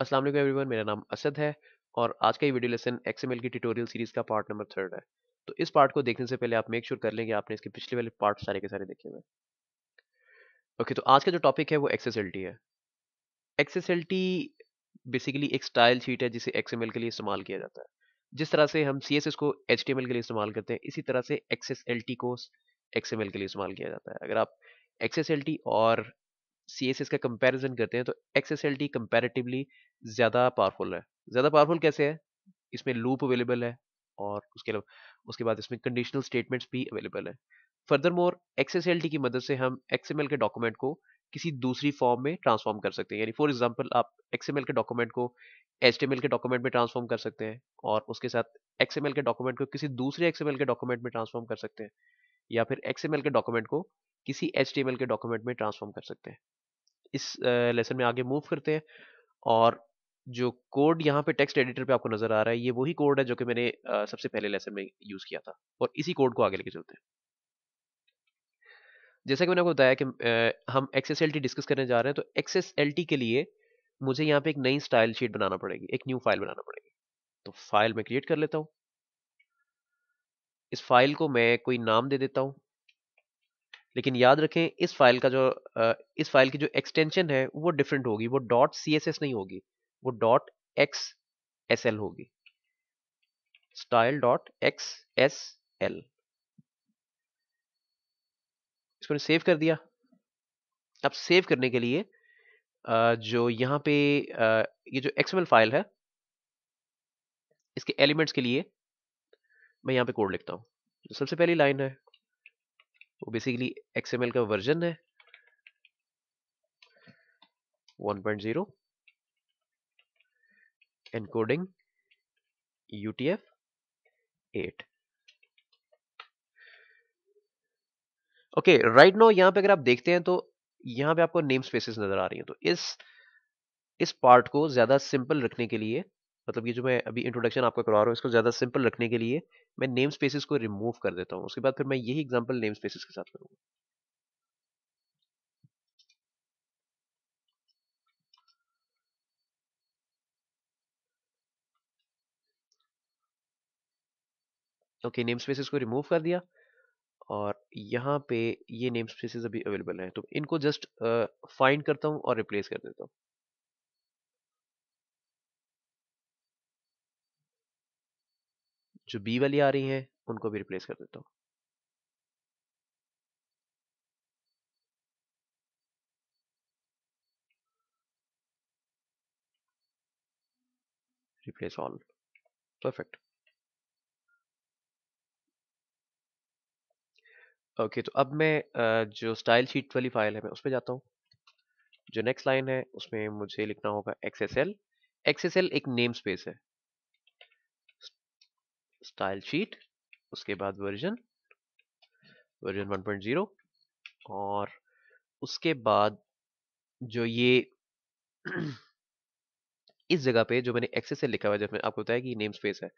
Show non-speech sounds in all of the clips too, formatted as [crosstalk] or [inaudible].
अस्सलाम वालेकुम एवरीवन, मेरा नाम असद है और आज का ये वीडियो लेसन एक्सएमएल की ट्यूटोरियल सीरीज़ का पार्ट नंबर थर्ड है। तो इस पार्ट को देखने से पहले आप मेक श्योर sure कर लें कि आपने इसके पिछले वाले पार्ट सारे के सारे देखे हुए ओके तो आज का जो टॉपिक है वो एक्सेसएलटी है। एक्सेसएलटी बेसिकली एक स्टाइल शीट है जिसे एक्सएमएल के लिए इस्तेमाल किया जाता है। जिस तरह से हम CSS को एच के लिए इस्तेमाल करते हैं, इसी तरह से एक्सेस को एक्सएमएल के लिए इस्तेमाल किया जाता है। अगर आप एक्सेस और सी एस एस का कंपेरिजन करते हैं तो एक्स एस कंपैरेटिवली ज़्यादा पावरफुल है। ज़्यादा पावरफुल कैसे है? इसमें लूप अवेलेबल है और उसके अलावा, उसके बाद इसमें कंडीशनल स्टेटमेंट्स भी अवेलेबल है। Further more X S L T की मदद से हम एक्स एम एल के डॉक्यूमेंट को किसी दूसरी फॉर्म में ट्रांसफॉर्म कर सकते हैं। यानी फॉर एग्जांपल आप एक्स एम एल के डॉक्यूमेंट को एच टी एम एल के डॉक्यूमेंट में ट्रांसफॉर्म कर सकते हैं और उसके साथ एक्स एम एल के डॉक्यूमेंट को किसी दूसरे एक्स एम एल के डॉक्यूमेंट में ट्रांसफॉर्म कर सकते हैं या फिर एक्स एम एल के डॉक्यूमेंट को किसी एच टी एम एल के डॉक्यूमेंट में ट्रांसफॉर्म कर सकते हैं। इस लेसन में आगे मूव करते हैं और जो कोड यहाँ पे टेक्स्ट एडिटर पे आपको नज़र आ रहा है, ये वही कोड है जो कि मैंने सबसे पहले लेसन में यूज़ किया था और इसी कोड को आगे लेके चलते हैं। जैसा कि मैंने आपको बताया कि हम एक्सेस डिस्कस करने जा रहे हैं तो एक्सेस के लिए मुझे यहाँ पे एक नई स्टाइल शीट बनाना पड़ेगी, एक न्यू फ़ाइल बनाना पड़ेगी। तो फ़ाइल मैं क्रिएट कर लेता हूँ। इस फ़ाइल को मैं कोई नाम दे देता हूँ लेकिन याद रखें, इस फ़ाइल का जो इस फ़ाइल की जो एक्सटेंशन है, वो डिफरेंट होगी, वो डॉट सी एस एस नहीं होगी, वो डॉट एक्स एस एल होगी। Style dot X S L इसको सेव कर दिया। अब सेव करने के लिए जो यहाँ पे ये जो एक्सएमएल फ़ाइल है, इसके एलिमेंट्स के लिए, मैं यहाँ पे कोड लिखता हूँ। सबसे पहली लाइन है वो बेसिकली एक्सएमएल का वर्जन है। 1.0 encoding UTF 8 okay right no यहाँ पे अगर आप देखते हैं तो यहाँ पे आपको नेम स्पेसेस नज़र आ रही हैं। तो इस इस पार्ट को ज़्यादा सिंपल रखने के लिए मतलब ये जो मैं अभी इंट्रोडक्शन आपको करवा रहा हूँ, इसको ज़्यादा सिंपल रखने के लिए मैं नेम स्पेसिस को रिमूव कर देता हूँ। उसके बाद फिर मैं यही एग्जांपल नेम स्पेसिस के साथ करूँगा। ओके नेम स्पेसिस को रिमूव कर दिया और यहाँ पे ये नेम स्पेसिस अभी अवेलेबल हैं। तो इनको जस्ट फाइंड करता हूँ और रिप्लेस कर देता हूँ। जो बी वाली आ रही हैं उनको भी रिप्लेस कर देता हूँ। Replace all perfect okay okay, तो अब मैं जो स्टाइल शीट वाली फ़ाइल है मैं उस पर जाता हूँ। जो नेक्स्ट लाइन है उसमें मुझे लिखना होगा एक्सएसएल एक्सएसएल एक नेम स्पेस है। स्टाइल शीट उसके बाद वर्जन वर्जन 1.0 और उसके बाद जो ये [clears throat] इस जगह पे जो मैंने एक्सेस से लिखा हुआ है जब आपको बताया कि नेम स्पेस है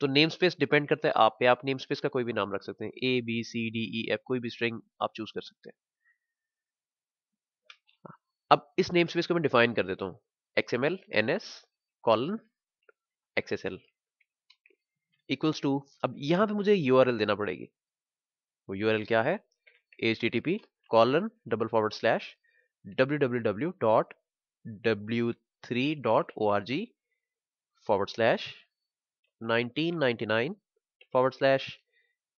तो नेम स्पेस डिपेंड करता है आप पे, आप नेम स्पेस का कोई भी नाम रख सकते हैं A B C D E F कोई भी स्ट्रिंग आप चूज़ कर सकते हैं। अब इस नेम स्पेस को मैं डिफाइन कर देता हूँ XML NS colon XSL equals to अब यहाँ पे मुझे यूआरएल देना पड़ेगी। वो यूआरएल क्या है? H T T P colon double forward slash W W W dot W three dot O R G forward slash nineteen ninety nine forward slash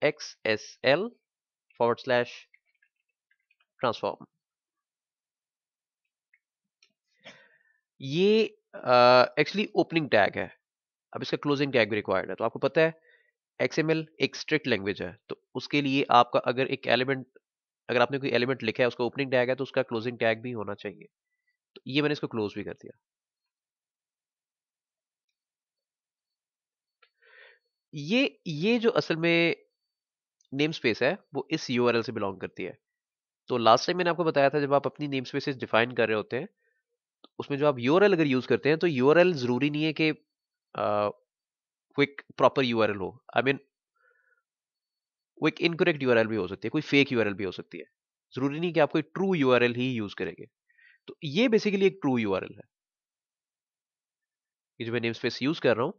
X S L forward slash transform ये actually opening tag है। अब इसका closing tag भी required है तो आपको पता है एक्सएमएल एक स्ट्रिक्ट लैंग्वेज है तो उसके लिए आपका अगर एक एलिमेंट अगर आपने कोई एलिमेंट लिखा है, उसका ओपनिंग टैग है तो उसका क्लोजिंग टैग भी होना चाहिए। तो ये मैंने इसको क्लोज भी कर दिया। ये ये जो असल में नेम स्पेस है, वो इस यूआरएल से बिलोंग करती है। तो लास्ट टाइम मैंने आपको बताया था, जब आप अपनी नेम स्पेसेस डिफाइन कर रहे होते हैं तो उसमें जो आप यूआरएल अगर यूज़ करते हैं तो यूआरएल ज़रूरी नहीं है कि क्विक प्रॉपर यूआरएल हो। आई मीन एक इनकरेक्ट यूआरएल भी हो सकती है, कोई फेक यूआरएल भी हो सकती है। ज़रूरी नहीं कि आप कोई ट्रू यूआरएल ही यूज़ करेंगे। तो ये बेसिकली एक ट्रू यूआरएल है। ये जो मैं नेम स्पेस यूज़ कर रहा हूँ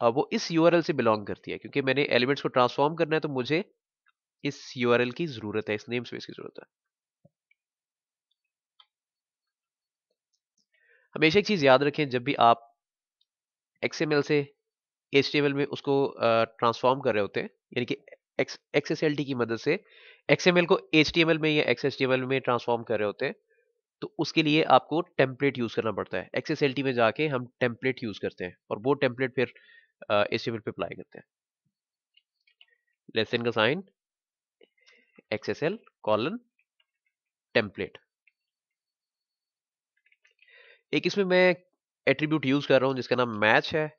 वो इस यूआरएल से बिलोंग करती है, क्योंकि मैंने एलिमेंट्स को ट्रांसफॉर्म करना है तो मुझे इस यूआरएल की ज़रूरत है, इस नेम स्पेस की ज़रूरत है। हमेशा एक चीज़ याद रखें, जब भी आप एक्सएमएल से HTML में उसको ट्रांसफॉर्म कर रहे होते हैं, यानी कि XSLT की मदद से एक्सएमएल को HTML में या एक्स में ट्रांसफॉर्म कर रहे होते हैं तो उसके लिए आपको टेम्पलेट यूज़ करना पड़ता है। XSLT में जाके हम टेम्पलेट यूज़ करते हैं और वो टेम्पलेट फिर HTML पे अप्लाई करते हैं। लेसन का साइन एक्सएसएल कॉलन टेम्पलेट एक इसमें मैं एट्रीब्यूट यूज़ कर रहा हूँ, जिसका नाम मैच है।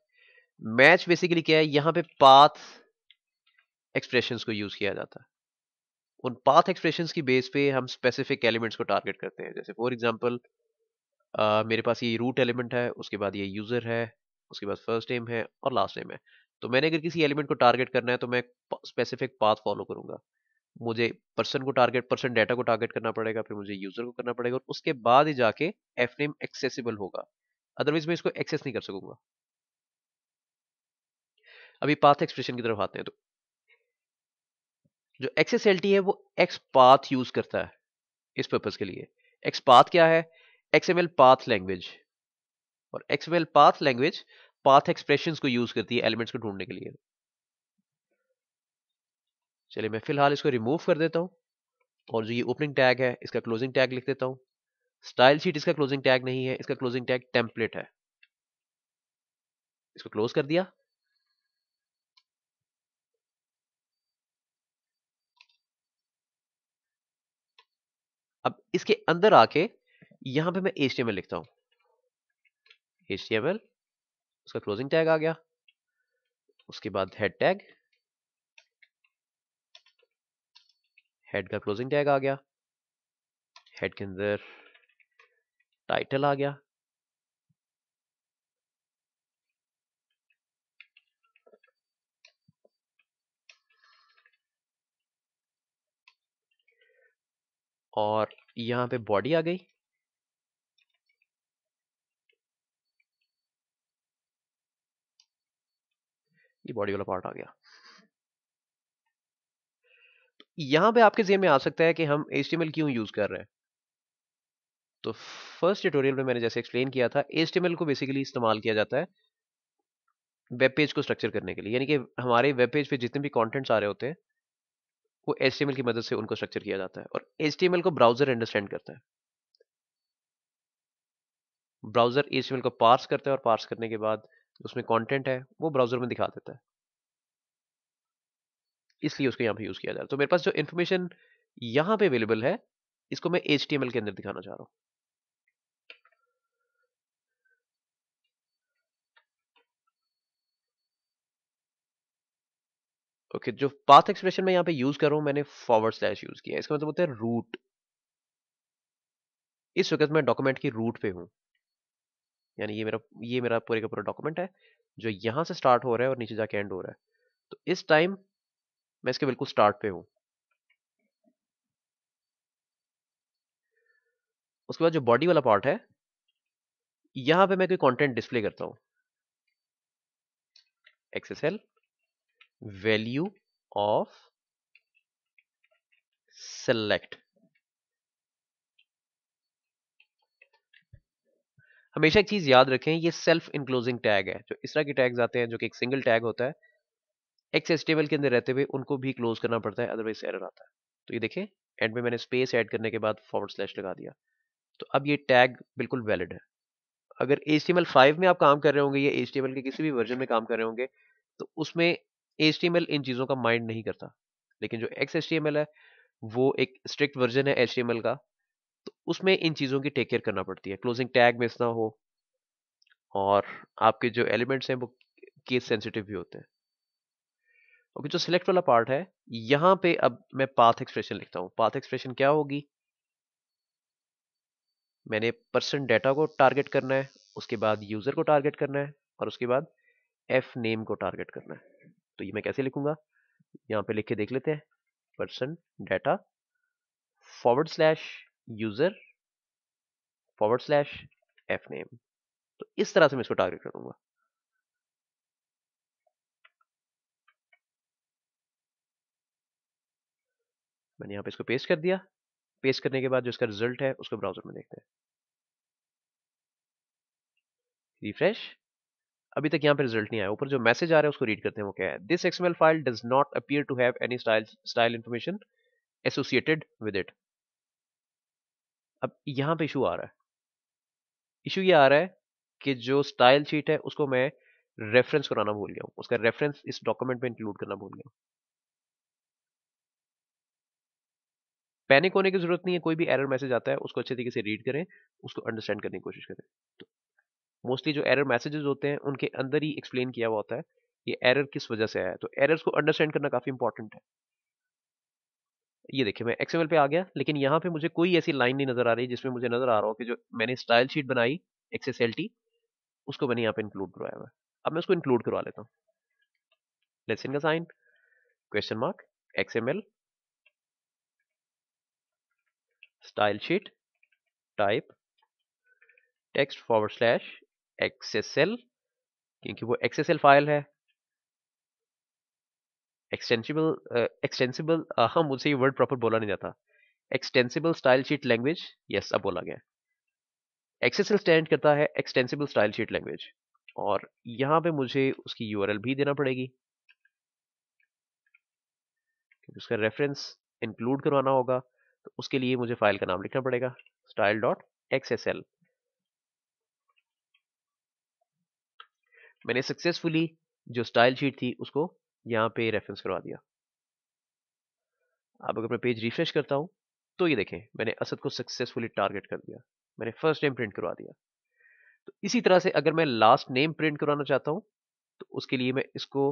मैच बेसिकली क्या है? यहाँ पे पाथ एक्सप्रेशंस को यूज़ किया जाता है। उन पाथ एक्सप्रेशंस की बेस पे हम स्पेसिफिक एलिमेंट्स को टारगेट करते हैं। जैसे फॉर एग्जांपल मेरे पास ये रूट एलिमेंट है, उसके बाद ये यूज़र है, उसके बाद फ़र्स्ट नेम है और लास्ट नेम है। तो मैंने अगर किसी एलिमेंट को टारगेट करना है तो मैं स्पेसिफिक पाथ फॉलो करूँगा। मुझे पर्सन को टारगेट पर्सन डाटा को टारगेट करना पड़ेगा, फिर मुझे यूज़र को करना पड़ेगा और उसके बाद ही जाके एफ़ नेम एक्सेसिबल होगा। अदरवाइज़ मैं इसको एक्सेस नहीं कर सकूँगा। अभी पाथ एक्सप्रेशन की तरफ़ आते हैं तो। जो एक्सेस है वो एक्स पाथ यूज़ करता है, इस पर्पज के लिए। एक्स पाथ क्या है? एक्सएमएल पाथ लैंग्वेज और XML path language path expressions को यूज़ करती है एलिमेंट्स को ढूँढने के लिए। चलिए मैं फ़िलहाल इसको रिमूव कर देता हूँ। और जो ये ओपनिंग टैग है, इसका क्लोजिंग टैग लिख देता हूँ। स्टाइल शीट इसका क्लोजिंग टैग नहीं है, इसका क्लोजिंग टैग टेम्पलेट है। इसको क्लोज कर दिया। अब इसके अंदर आके यहाँ पे मैं एच लिखता हूँ। एच उसका क्लोजिंग टैग आ गया। उसके बाद हेड टैग हेड का क्लोजिंग टैग आ गया। हेड के अंदर टाइटल आ गया। और यहाँ पे बॉडी आ गई। ये बॉडी वाला पार्ट आ गया। यहाँ पे आपके जेब में आ सकता है कि हम एच क्यों यूज़ कर रहे हैं? तो फ़र्स्ट ट्यूटोरियल में मैंने जैसे एक्सप्लेन किया था एचटीएमएल को बेसिकली इस्तेमाल किया जाता है वेब पेज को स्ट्रक्चर करने के लिए। यानी कि हमारे वेब पेज पे जितने भी कंटेंट्स आ रहे होते हैं, वो एचटीएमएल की मदद से उनको स्ट्रक्चर किया जाता है और एचटीएमएल को ब्राउज़र अंडरस्टैंड करता है। ब्राउज़र एच को पार्स करता है और पार्स करने के बाद उसमें कंटेंट है, वो ब्राउज़र में दिखा देता है। इसलिए उसको यहाँ पे यूज़ किया जा रहा है। तो मेरे पास जो इन्फॉर्मेशन यहाँ पे अवेलेबल है, इसको मैं एच के अंदर दिखाना चाह रहा हूँ। ओके okay, जो पाथ एक्सप्रेशन में यहाँ पे यूज़ कर रहा हूँ मैंने फॉरवर्ड स्लैश यूज़ किया इसका मतलब होता है रूट इस वक्त मैं डॉक्यूमेंट की रूट पे हूँ। यानी ये मेरा ये मेरा पूरे का पूरा डॉक्यूमेंट है जो यहाँ से स्टार्ट हो रहा है और नीचे जाके एंड हो रहा है। तो इस टाइम मैं इसके बिल्कुल स्टार्ट पे हूँ। उसके बाद जो बॉडी वाला पार्ट है यहाँ पे मैं कोई कंटेंट डिस्प्ले करता हूँ। एक्सएसएल वैल्यू ऑफ़ सेलेक्ट हमेशा एक चीज़ याद रखें, ये सेल्फ इनक्लोजिंग टैग है। जो इस तरह के टैग्स आते हैं, जो कि एक सिंगल टैग होता है एक्स टेबल के अंदर रहते हुए उनको भी क्लोज करना पड़ता है अदरवाइज़ एरर आता है। तो ये देखें एंड में मैंने स्पेस ऐड करने के बाद फॉरवर्ड स्लैश लगा दिया। तो अब ये टैग बिल्कुल वैलिड है। अगर एच टी में आप काम कर रहे होंगे या एच के किसी भी वर्जन में काम कर रहे होंगे तो उसमें एच इन चीज़ों का माइंड नहीं करता। लेकिन जो एक्स एच है, वो एक स्ट्रिक्ट वर्जन है एच का तो उसमें इन चीज़ों की टेक केयर करना पड़ती है। क्लोजिंग टैग मिस ना हो और आपके जो एलिमेंट्स हैं, वो केस सेंसिटिव भी होते हैं। ओके, जो सिलेक्ट वाला पार्ट है, यहाँ पे अब मैं पाथ एक्सप्रेशन लिखता हूँ। पाथ एक्सप्रेशन क्या होगी? मैंने पर्सन डेटा को टारगेट करना है, उसके बाद यूज़र को टारगेट करना है और उसके बाद एफ़ नेम को टारगेट करना है। तो ये मैं कैसे लिखूँगा? यहाँ पे लिख के देख लेते हैं। Person data forward slash user forward slash F name तो इस तरह से मैं इसको टारगेट करूँगा। मैंने यहाँ पे इसको पेस्ट कर दिया। पेस्ट करने के बाद जो इसका रिज़ल्ट है, उसको ब्राउज़र में देखते हैं। रिफ्रेश अभी तक यहाँ पे रिज़ल्ट नहीं आया। ऊपर जो मैसेज आ रहा है उसको रीड करते हैं, वो क्या है? This XML file does not appear to have any style style information associated with it अब यहाँ पे इशू आ रहा है। इशू ये आ रहा है कि जो स्टाइल शीट है, उसको मैं रेफरेंस कराना भूल गया हूँ। उसका रेफरेंस इस डॉक्यूमेंट में इंक्लूड करना भूल गया पैनिक होने की ज़रूरत नहीं है, कोई भी एरर मैसेज आता है, उसको अच्छे तरीके से रीड करें, उसको अंडरस्टैंड करने की कोशिश करें। तो मोस्टली जो एरर मैसेजेस होते हैं, उनके अंदर ही एक्सप्लेन किया हुआ होता है, ये एरर किस वजह से आया है। तो एरर्स को अंडरस्टैंड करना काफ़ी इंपॉर्टेंट है। ये देखिए, मैं एक्सएमएल पे आ गया, लेकिन यहाँ पे मुझे कोई ऐसी लाइन नहीं नज़र आ रही जिसमें मुझे नज़र आ रहा हो कि जो मैंने स्टाइल शीट बनाई एक्सेस उसको मैंने यहाँ पे इंक्लूड करवाया हुआ अब मैं उसको इंक्लूड करवा लेता हूँ। लेसन का sign question mark XML style sheet type text forward slash XSL क्योंकि वो एक्सएसएल फ़ाइल है। एक्सटेंसिबल एक्सटेंसिबल हाँ मुझसे ये वर्ड प्रॉपर बोला नहीं जाता। Extensible style sheet language yes अब बोला गया। एक्सएसएल स्टैंड करता है एक्सटेंसिबल स्टाइल शीट लैंग्वेज और यहाँ पे मुझे उसकी यूआरएल भी देना पड़ेगी। उसका रेफरेंस इंक्लूड करवाना होगा तो उसके लिए मुझे फ़ाइल का नाम लिखना पड़ेगा स्टाइल डॉट एक्स मैंने सक्सेसफुली जो स्टाइल शीट थी, उसको यहाँ पे रेफरेंस करवा दिया। अब अगर मैं पेज रिफ्रेश करता हूँ तो ये देखें, मैंने असद को सक्सेसफुली टारगेट कर दिया। मैंने फ़र्स्ट नेम प्रिंट करवा दिया। तो इसी तरह से अगर मैं लास्ट नेम प्रिंट करवाना चाहता हूँ तो उसके लिए मैं इसको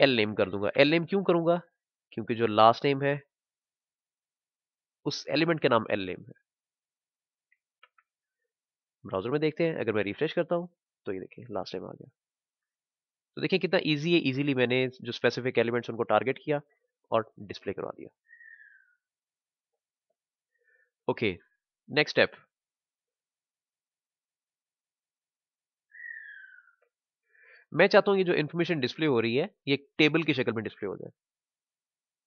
एल नेम कर दूँगा। एल नेम क्यों करूँगा? क्योंकि जो लास्ट नेम है, उस एलिमेंट का नाम एल नेम है। ब्राउज़र में देखते हैं, अगर मैं रिफ्रेश करता हूँ तो ये देखिए, लास्ट टाइम आ गया। तो देखिए, कितना ईजी है इजीली मैंने जो स्पेसिफिक एलिमेंट्स उनको टारगेट किया और डिस्प्ले करवा दिया। Okay, next step. मैं चाहता हूँ ये जो इन्फॉर्मेशन डिस्प्ले हो रही है, ये टेबल की शक्ल में डिस्प्ले हो जाए।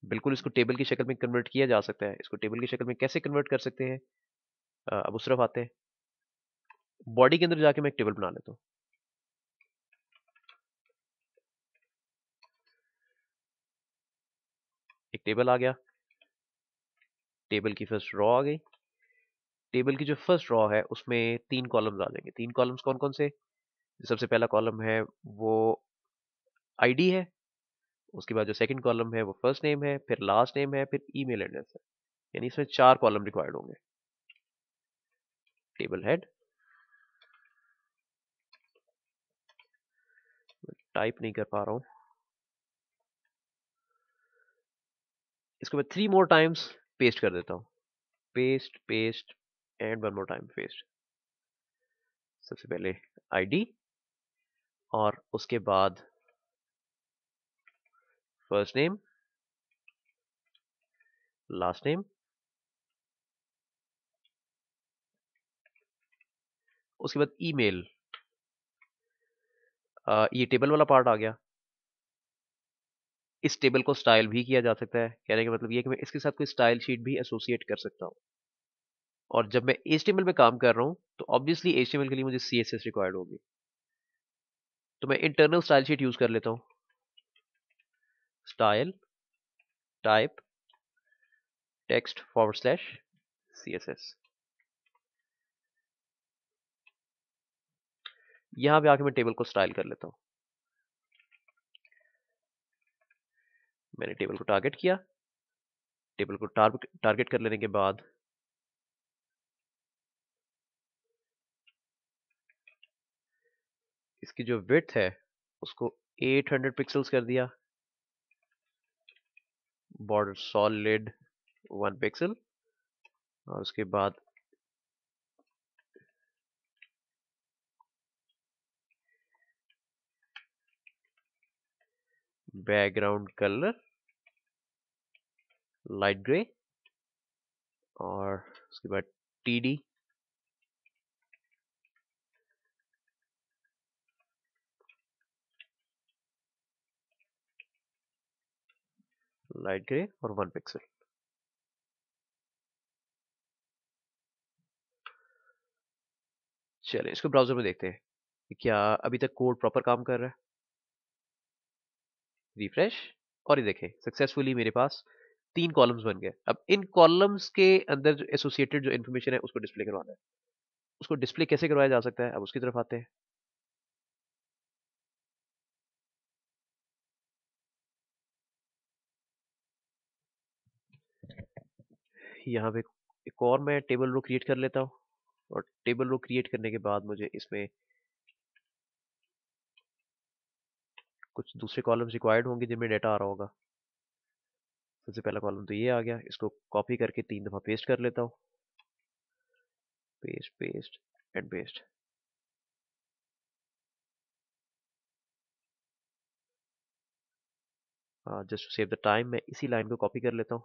बिल्कुल इसको टेबल की शक्ल में कन्वर्ट किया जा सकता है, इसको टेबल की शक्ल में कैसे कन्वर्ट कर सकते हैं? अब उस तरफ़ आते हैं। बॉडी के अंदर जाके मैं एक टेबल बना लेता हूँ। एक टेबल आ गया। टेबल की फ़र्स्ट रॉ आ गई। टेबल की जो फ़र्स्ट रॉ है, उसमें तीन कॉलम्स आ जाएँगे। तीन कॉलम्स कौन कौन से सबसे पहला कॉलम है, वो आईडी है। उसके बाद जो सेकंड कॉलम है, वो फ़र्स्ट नेम है, फिर लास्ट नेम है, फिर ईमेल एड्रेस है। यानी इसमें चार कॉलम रिक्वायर्ड होंगे। टेबल हेड टाइप नहीं कर पा रहा हूँ। इसको मैं थ्री मोर टाइम्स पेस्ट कर देता हूँ। Paste paste and one more time paste सबसे पहले आईडी और उसके बाद फ़र्स्ट नेम लास्ट नेम उसके बाद ईमेल ये टेबल वाला पार्ट आ गया। इस टेबल को स्टाइल भी किया जा सकता है। कहने का मतलब ये कि मैं इसके साथ कोई स्टाइल शीट भी एसोसिएट कर सकता हूँ। और जब मैं एच में काम कर रहा हूँ तो ऑब्वियसली एच के लिए मुझे सी एस एस रिक्वायर्ड होगी। तो मैं इंटरनल स्टाइल शीट यूज़ कर लेता हूँ। Style type text forward slash C S S यहाँ पे आके मैं टेबल को स्टाइल कर लेता हूँ। मैंने टेबल को टारगेट किया। टेबल को टारगेट कर लेने के बाद इसकी जो विथ है, उसको 800 पिक्सल्स कर दिया। बॉर्डर सॉलिड वन पिक्सल और उसके बाद बैकग्राउंड कलर लाइट ग्रे और उसके बाद टीडी। लाइट ग्रे और वन पिक्सल। चलिए इसको ब्राउज़र में देखते हैं क्या अभी तक कोड प्रॉपर काम कर रहा है। रिफ्रेश और ये देखें सक्सेसफुली मेरे पास तीन कॉलम्स बन गए। अब इन कॉलम्स के अंदर जो एसोसिएटेड जो इन्फॉर्मेशन है, उसको डिस्प्ले करवाना है। उसको डिस्प्ले कैसे करवाया जा सकता है? अब उसकी तरफ़ आते हैं। यहाँ पे एक और मैं टेबल रो क्रिएट कर लेता हूँ, और टेबल रो क्रिएट करने के बाद मुझे इसमें कुछ दूसरे कॉलम्स रिक्वायर्ड होंगे जिनमें डेटा आ रहा होगा। सबसे पहला कॉलम तो ये आ गया, इसको कॉपी करके तीन दफ़ा पेस्ट कर लेता हूँ। Paste paste and paste just save the time मैं इसी लाइन को कॉपी कर लेता हूँ।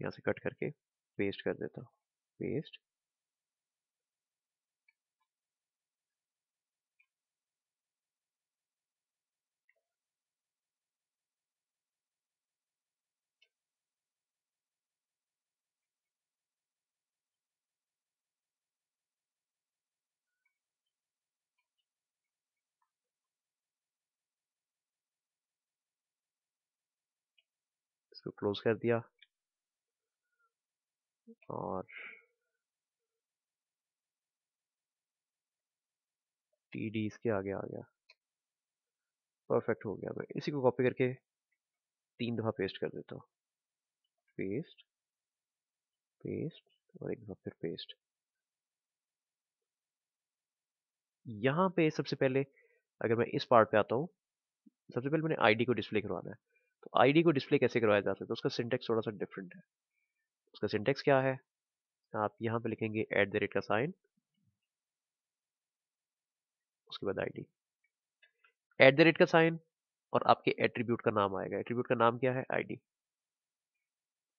यहाँ से कट करके पेस्ट कर देता हूँ। पेस्ट इसको क्लोज कर दिया। और टी डी इसके आगे आ गया। परफेक्ट हो गया। मैं इसी को कॉपी करके तीन दफ़ा पेस्ट कर देता हूँ। पेस्ट पेस्ट और एक दफ़ा फिर पेस्ट यहाँ पे सबसे पहले अगर मैं इस पार्ट पे आता हूँ, सबसे पहले मैंने आईडी को डिस्प्ले करवाना है। तो आईडी को डिस्प्ले कैसे करवाया जा सकता है? उसका सिंटेक्स थोड़ा सा डिफरेंट है। उसका सिंटेक्स क्या है? आप यहाँ पे लिखेंगे एट द रेट का साइन उसके बाद आईडी एट द रेट का साइन और आपके एट्रीब्यूट का नाम आएगा। एट्रीब्यूट का नाम क्या है? आईडी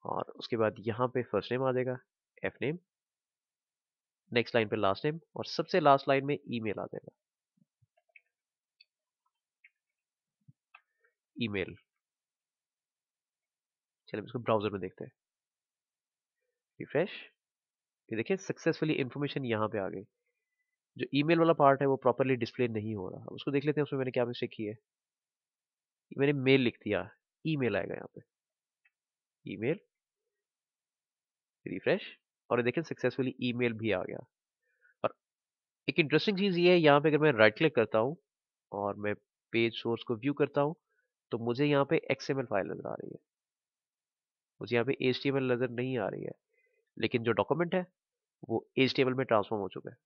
और उसके बाद यहाँ पे फ़र्स्ट नेम आ जाएगा एफ़ नेम नेक्स्ट लाइन पे लास्ट नेम और सबसे लास्ट लाइन में ईमेल आ जाएगा। ईमेल चलिए इसको ब्राउज़र में देखते हैं। रिफ्रेश ये देखिए सक्सेसफुली इंफॉर्मेशन यहाँ पे आ गई। जो ईमेल वाला पार्ट है, वो प्रॉपरली डिस्प्ले नहीं हो रहा। उसको देख लेते हैं, उसमें मैंने क्या मिस्टेक की है। मैंने मेल लिख दिया। ईमेल आएगा यहाँ पे। ईमेल रिफ्रेश और ये देखें सक्सेसफुली ईमेल भी आ गया। और एक इंटरेस्टिंग चीज़ ये है, यहाँ पे अगर मैं राइट क्लिक करता हूँ, और मैं पेज सोर्स को व्यू करता हूँ तो मुझे यहाँ पे एक्सएमएल फ़ाइल नज़र आ रही है। मुझे यहाँ पे एच नज़र नहीं आ रही है, लेकिन जो डॉक्यूमेंट है, वो एच में ट्रांसफॉर्म हो चुका है।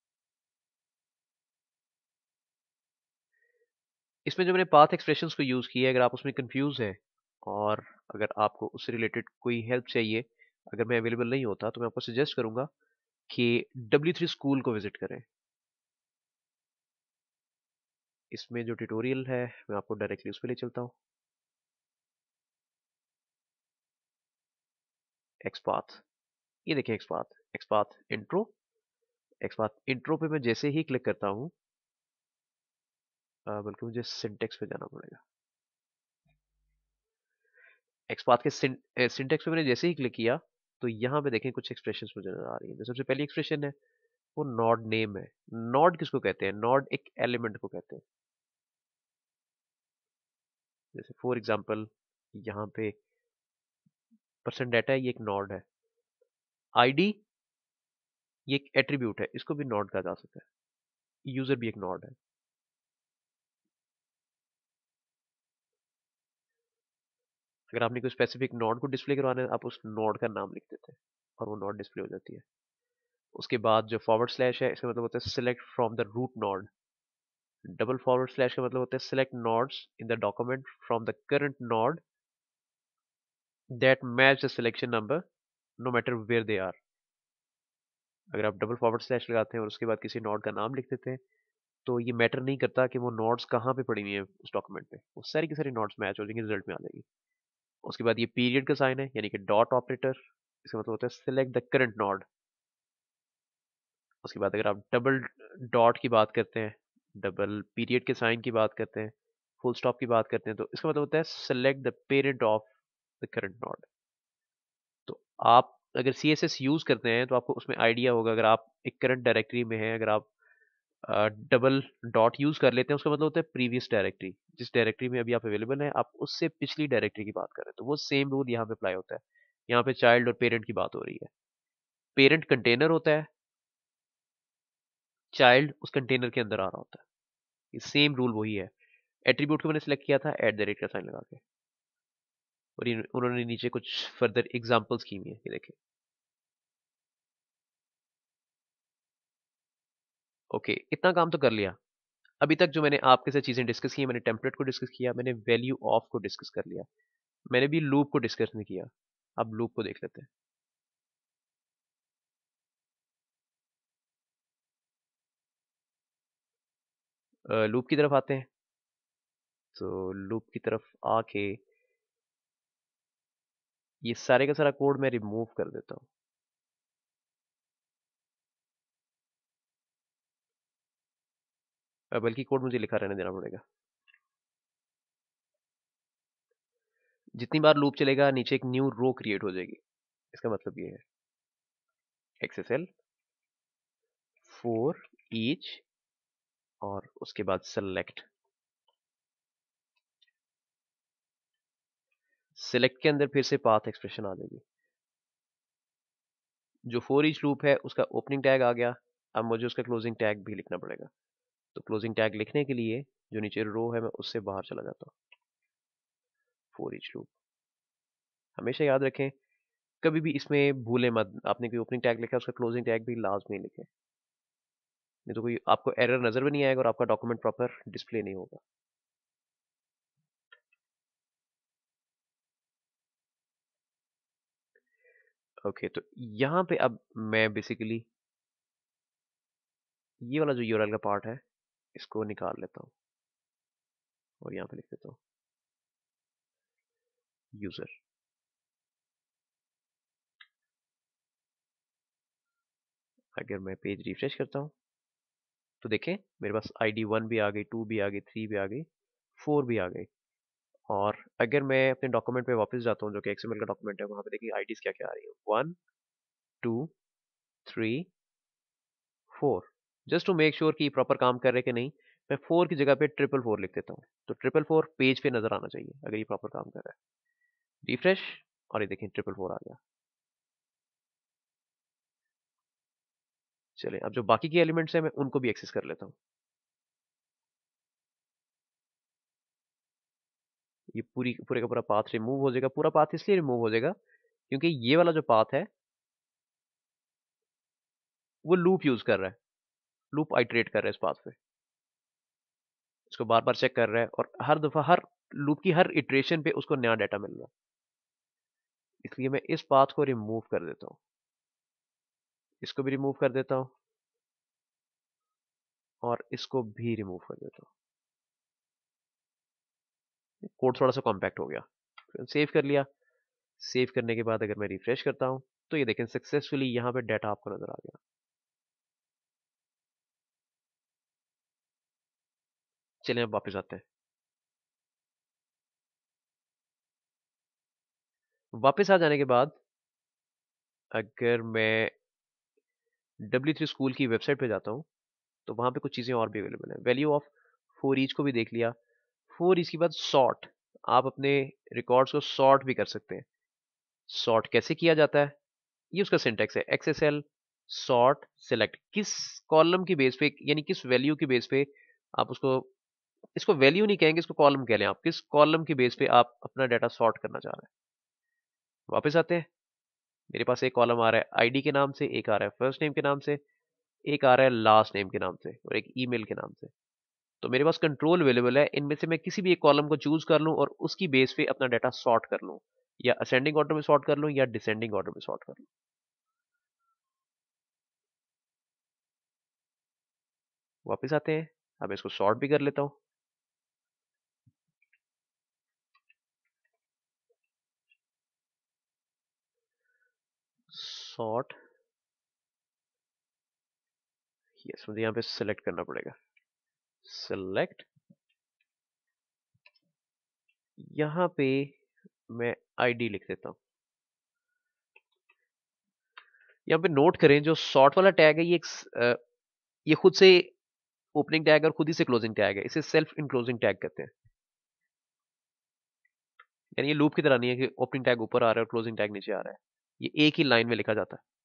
इसमें जो मैंने पाथ एक्सप्रेशंस को यूज़ किया है, अगर आप उसमें कंफ्यूज हैं और अगर आपको उससे रिलेटेड कोई हेल्प चाहिए, अगर मैं अवेलेबल नहीं होता तो मैं आपको सजेस्ट करूँगा कि डब्ल्यू थ्री स्कूल को विज़िट करें। इसमें जो ट्यूटोरियल है, मैं आपको डायरेक्टली उस पर ले चलता हूँ। एक्सपाथ ये देखिए XPath XPath intro XPath intro पे मैं जैसे ही क्लिक करता हूँ बल्कि मुझे सिंटेक्स पे जाना पड़ेगा। एक्सपाथ के सिंटेक्स पे मैंने जैसे ही क्लिक किया तो यहाँ पे देखें कुछ एक्सप्रेशन मुझे नज़र आ रही है। सबसे पहली एक्सप्रेशन है, वो नॉड नेम है। नॉड किसको कहते हैं? नॉड एक एलिमेंट को कहते हैं। जैसे फॉर एग्जांपल यहाँ पे परसेंट डाटा है, ये एक नॉड है। आईडी ये एक एट्रीब्यूट है, इसको भी नॉड कहा जा सकता है। यूज़र भी एक नॉड है। अगर आपने कोई स्पेसिफिक नोड को डिस्प्ले करवाना है, आप उस नोड का नाम लिख देते हैं, और वो नोड डिस्प्ले हो जाती है। उसके बाद जो फॉरवर्ड स्लैश है, इसका मतलब होता है select from the root node double forward slash का मतलब होता है select nodes in the document from the current node that match the selection number no matter where they are अगर आप डबल फॉरवर्ड स्लैश लगाते हैं और उसके बाद किसी नोड का नाम लिख देते हैं तो ये मैटर नहीं करता कि वो नोड्स कहाँ पे पड़ी हुई है उस डॉक्यूमेंट पे। वो सारी की सारी नोड्स मैच हो जाएँगे रिज़ल्ट में आ जाएगी। उसके बाद ये पीरियड का साइन है, यानी कि डॉट ऑपरेटर इसका मतलब होता है सिलेक्ट द करंट नोड उसके बाद अगर आप डबल डॉट की बात करते हैं डबल पीरियड के साइन की बात करते हैं फुल स्टॉप की बात करते हैं तो इसका मतलब होता है select the parent of the current node तो आप अगर सी एस एस यूज़ करते हैं तो आपको उसमें आइडिया होगा, अगर आप एक करंट डायरेक्टरी में हैं, अगर आप डबल डॉट यूज़ कर लेते हैं, उसका मतलब होता है प्रीवियस डायरेक्टरी जिस डायरेक्टरी में अभी आप अवेलेबल हैं, आप उससे पिछली डायरेक्टरी की बात कर तो वो सेम रूल यहाँ पे अप्लाई होता है। यहाँ पे चाइल्ड और पेरेंट की बात हो रही है। पेरेंट कंटेनर होता है। चाइल्ड उस कंटेनर के अंदर आ रहा होता है। सेम रूल वही है। एट्रीब्यूट को मैंने सेलेक्ट किया था एट द रेट का साइन लगा के। और उन्होंने नीचे कुछ फर्दर एग्जांपल्स की हुई है देखें। ओके okay, इतना काम तो कर लिया। अभी तक जो मैंने आपके साथ चीज़ें डिस्कस की मैंने टेम्पलेट को डिस्कस किया मैंने वैल्यू ऑफ़ को डिस्कस कर लिया। मैंने भी लूप को डिस्कस नहीं किया। अब लूप को देख लेते हैं। लूप की तरफ़ आते हैं। तो लूप की तरफ़ आके ये सारे का सारा कोड मैं रिमूव कर देता हूँ। बल्कि कोड मुझे लिखा रहने देना पड़ेगा। जितनी बार लूप चलेगा, नीचे एक न्यू रो क्रिएट हो जाएगी। इसका मतलब ये है। एक्सएसएल फोर ईच और उसके बाद सेलेक्ट सिलेक्ट के अंदर फिर से पाथ एक्सप्रेशन आ जाएगी। जो फोर ईच लूप है, उसका ओपनिंग टैग आ गया। अब मुझे उसका क्लोजिंग टैग भी लिखना पड़ेगा। तो क्लोजिंग टैग लिखने के लिए जो नीचे रो है, मैं उससे बाहर चला जाता हूँ। फोर ईच लूप हमेशा याद रखें, कभी भी इसमें भूले मत। आपने कोई ओपनिंग टैग लिखा उसका क्लोजिंग टैग भी लाजमी लिखे। नहीं तो कोई आपको एरर नज़र भी नहीं आएगा और आपका डॉक्यूमेंट प्रॉपर डिस्प्ले नहीं होगा। ओके तो यहाँ पे अब मैं बेसिकली ये वाला जो यूआरएल का पार्ट है, इसको निकाल लेता हूँ। और यहाँ पे लिख देता हूँ। यूज़र अगर मैं पेज रिफ्रेश करता हूँ तो देखें, मेरे पास आई डी वन भी आ गई टू भी आ गई थ्री भी आ गई फोर भी आ गई। और अगर मैं अपने डॉक्यूमेंट पे वापस जाता हूँ, जो कि एक्सएमएल का डॉक्यूमेंट है, वहाँ पे देखिए आईडीज क्या क्या आ रही है। One two three four just to make sure कि प्रॉपर काम कर रहे कि नहीं, मैं फोर की जगह पे ट्रिपल फोर लिख देता हूँ। तो ट्रिपल फोर पेज पे नज़र आना चाहिए, अगर ये प्रॉपर काम कर रहा है। रिफ्रेश और ये देखें ट्रिपल फोर आ गया। चलिए अब जो बाकी के एलिमेंट्स हैं, मैं उनको भी एक्सेस कर लेता हूँ। ये पूरी, पूरे का पूरा पाथ रिमूव हो जाएगा, पूरा पाथ इसलिए रिमूव हो जाएगा, क्योंकि ये वाला जो पाथ है, वो लूप यूज़ कर रहा है लूप आइट्रेट कर रहा है इस पाथ पे। इसको बार बार चेक कर रहा है और हर दफ़ा, हर लूप की हर इटरेशन पे उसको नया डाटा मिल रहा है। इसलिए मैं इस पाथ को रिमूव कर देता हूँ। इसको भी रिमूव कर देता हूँ और इसको भी रिमूव कर देता हूँ। कोड थोड़ा सा कॉम्पैक्ट हो गया। सेव कर लिया। सेव करने के बाद अगर मैं रिफ्रेश करता हूँ तो ये देखें सक्सेसफुली यहाँ पे डाटा आपको नज़र आ गया। चलिए अब वापस आते हैं। वापस आ जाने के बाद अगर मैं डब्ल्यू थ्री स्कूल की वेबसाइट पे जाता हूँ तो वहाँ पे कुछ चीज़ें और भी अवेलेबल है। वैल्यू ऑफ़ फोर ईच को भी देख लिया। फोर इसके बाद सॉर्ट आप अपने रिकॉर्ड्स को सॉर्ट भी कर सकते हैं। सॉर्ट कैसे किया जाता है? ये उसका सिंटेक्स है। X S L sort select किस कॉलम की बेस पे, यानी किस वैल्यू की बेस पे आप उसको, इसको वैल्यू नहीं कहेंगे, इसको कॉलम कह लें आप। किस कॉलम की बेस पे आप अपना डाटा सॉर्ट करना चाह रहे हैं? वापस आते हैं। मेरे पास एक कॉलम आ रहा है आईडी के नाम से, एक आ रहा है फ़र्स्ट नेम के नाम से, एक आ रहा है लास्ट नेम के नाम से और एक ईमेल के नाम से। तो मेरे पास कंट्रोल अवेलेबल है, इनमें से मैं किसी भी एक कॉलम को चूज़ कर लूँ और उसकी बेस पे अपना डाटा सॉर्ट कर लूँ, या असेंडिंग ऑर्डर में सॉर्ट कर लूँ, या डिसेंडिंग ऑर्डर में सॉर्ट कर लूँ। वापस आते हैं, अब इसको सॉर्ट भी कर लेता हूँ। सॉर्ट यस मुझे यहाँ पे सिलेक्ट करना पड़ेगा। Select यहाँ पे मैं आईडी लिख देता हूँ। यहाँ पे नोट करें, जो शॉर्ट वाला टैग है, ये एक ये खुद से ओपनिंग टैग और खुद ही से क्लोजिंग टैग है। इसे सेल्फ इनक्लोजिंग टैग कहते हैं। यानी ये लूप की तरह नहीं है कि ओपनिंग टैग ऊपर आ रहा है और क्लोजिंग टैग नीचे आ रहा है। ये एक ही लाइन में लिखा जाता है।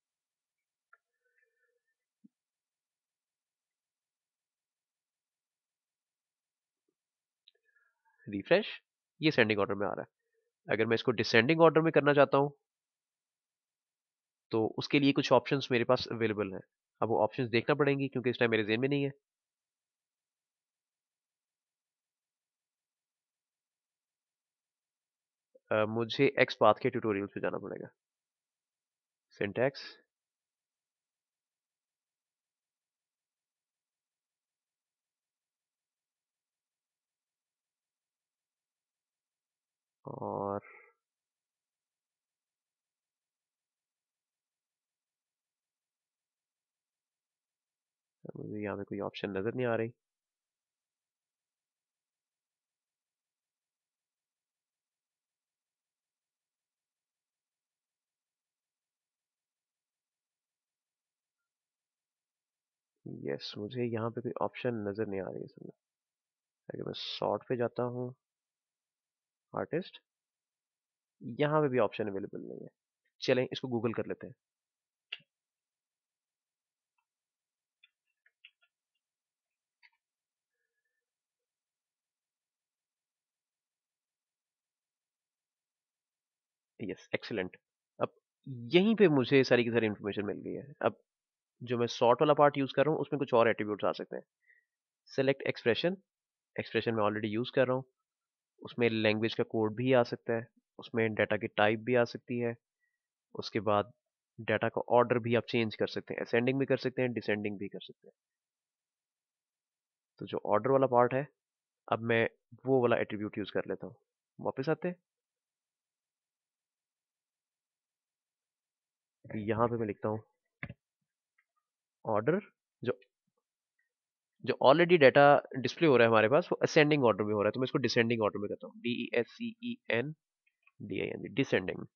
रिफ्रेश ये सेंडिंग ऑर्डर में आ रहा है। अगर मैं इसको डिसेंडिंग ऑर्डर में करना चाहता हूँ तो उसके लिए कुछ ऑप्शन मेरे पास अवेलेबल हैं। अब वो ऑप्शन देखना पड़ेंगी क्योंकि इस टाइम मेरे जेन में नहीं है। uh, मुझे एक्स पाथ के ट्यूटोरियल पे जाना पड़ेगा। सिंटैक्स और मुझे यहाँ पे कोई ऑप्शन नज़र नहीं आ रही। यस yes, मुझे यहाँ पे कोई ऑप्शन नज़र नहीं आ रही है इसमें अगर मैं शॉर्ट पे जाता हूँ आर्टिस्ट, यहाँ पे भी ऑप्शन अवेलेबल नहीं है। चलें, इसको गूगल कर लेते हैं। यस एक्सीलेंट अब यहीं पे मुझे सारी की सारी इन्फॉर्मेशन मिल गई है। अब जो मैं सॉर्ट वाला पार्ट यूज़ कर रहा हूँ, उसमें कुछ और एट्रीब्यूट्स आ सकते हैं। सेलेक्ट एक्सप्रेशन एक्सप्रेशन में ऑलरेडी यूज़ कर रहा हूँ। उसमें लैंग्वेज का कोड भी आ सकता है, उसमें डाटा की टाइप भी आ सकती है, उसके बाद डाटा का ऑर्डर भी आप चेंज कर सकते हैं असेंडिंग भी कर सकते हैं डिसेंडिंग भी कर सकते हैं। तो जो ऑर्डर वाला पार्ट है, अब मैं वो वाला एट्रीब्यूट यूज़ कर लेता हूँ। वापस आते हैं। यहाँ पे मैं लिखता हूँ ऑर्डर जो ऑलरेडी डाटा डिस्प्ले हो रहा है हमारे पास, वो असेंडिंग ऑर्डर में हो रहा है तो मैं इसको डिसेंडिंग ऑर्डर में करता हूँ। D S C E N D I N descending